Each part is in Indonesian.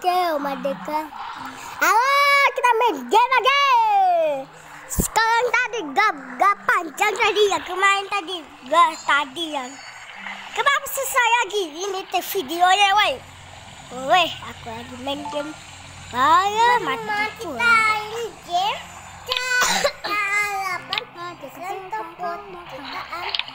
Kau Merdeka. Halo, kita main game lagi. Sekarang tadi gap gap panjang tadi ya kemarin tadi gak tadi yang kenapa selesai lagi? Ini teh videonya woi. Woi aku lagi main game. Ayo mati kita ini game. Sentopot jutaan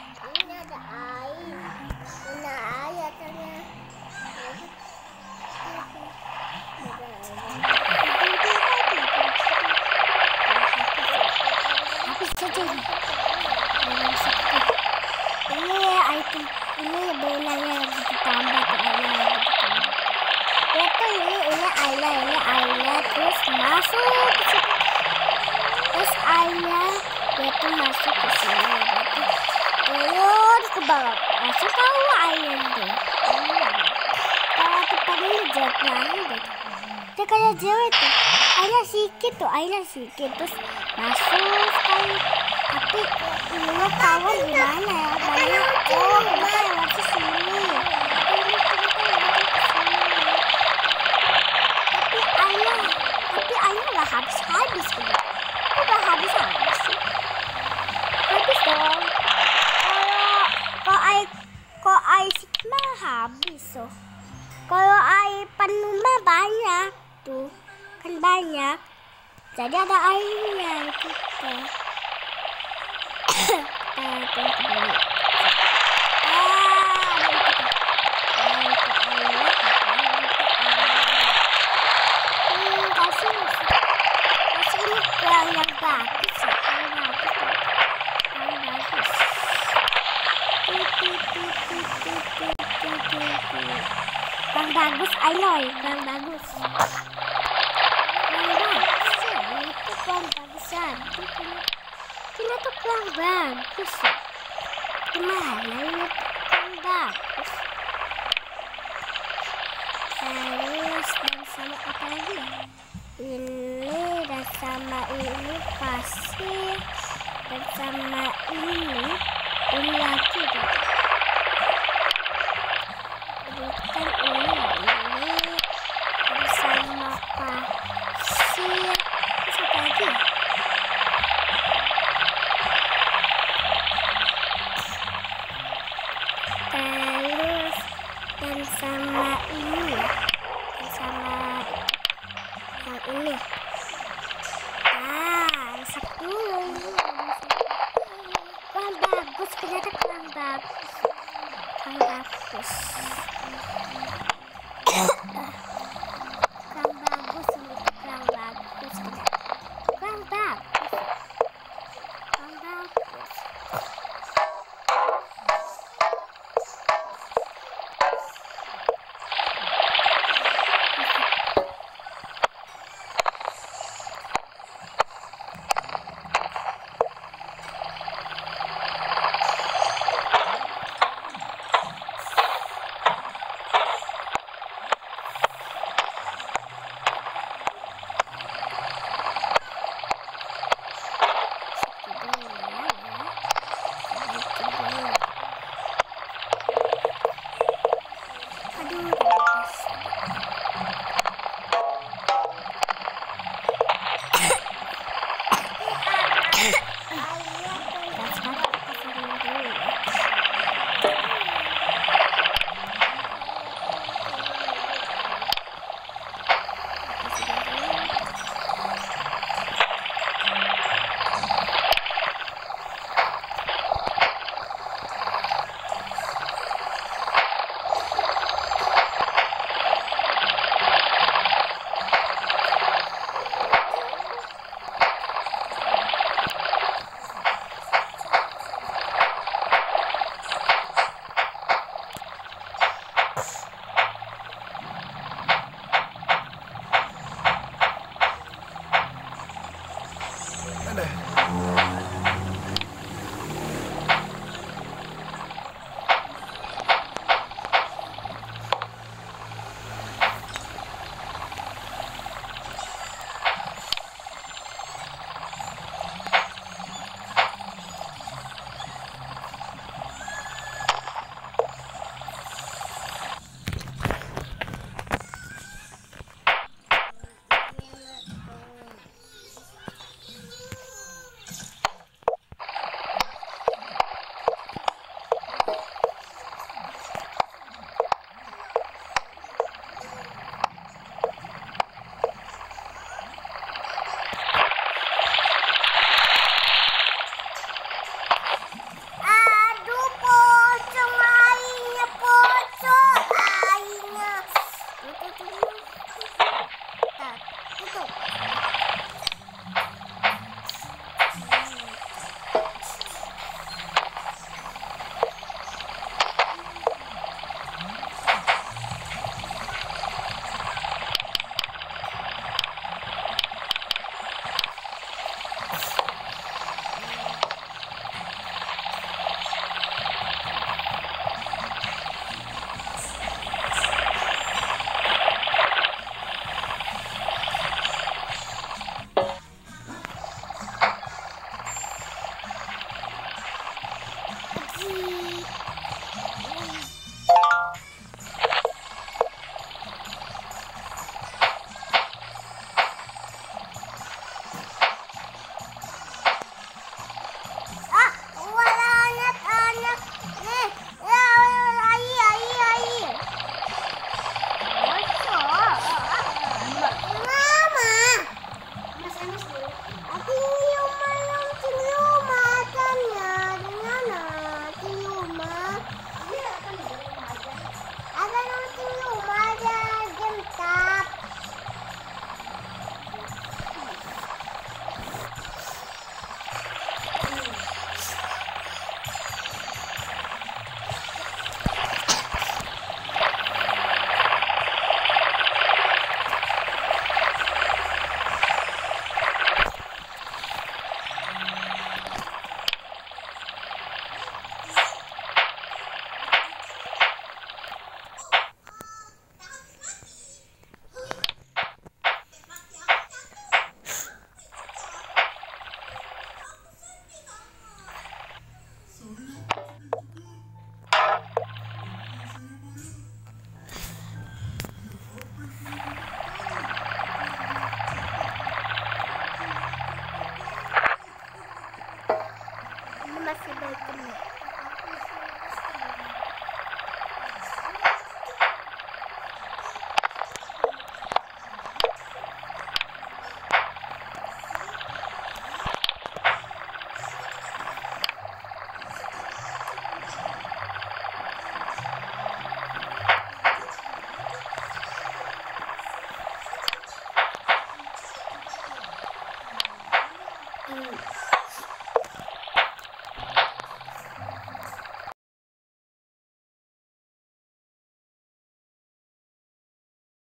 ini ini airnya ini airnya terus masuk ke situ terus dia tuh masuk ke sini. Terus ke bawah. Masuk tahu airnya tuh kalau tempatnya jelek banget deh. Dia kayak jelek tuh airnya sedikit tuh airnya sedikit terus masuk sekali. Tapi ininya kawan gimana ya? Banyak oh kan banyak jadi ada airnya gitu Bang bagus, ayo, bang bagus. Bagus Kita tuh bang bagus ya. Gimana ini tuh bang bagus? Terus dan sama apa lagi ya? Ini dan sama ini pasir dan sama ini ini lagi deh.